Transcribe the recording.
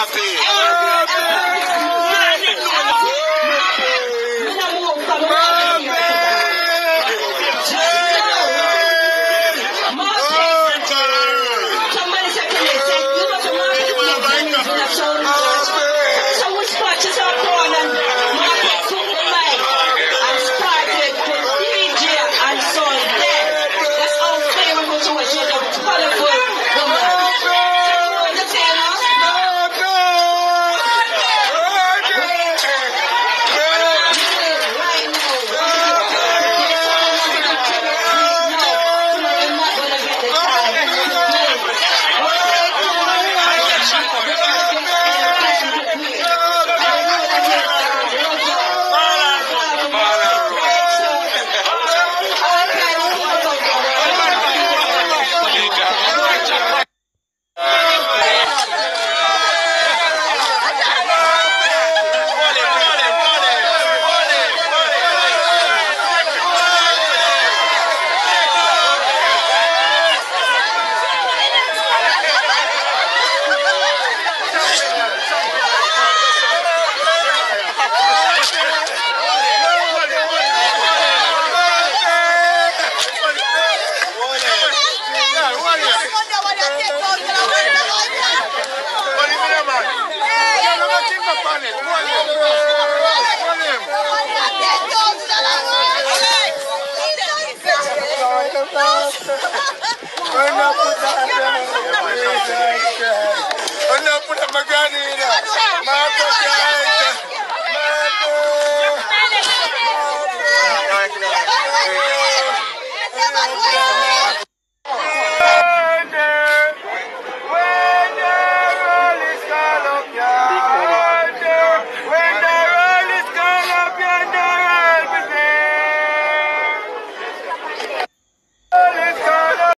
Stop it. Turn up with that.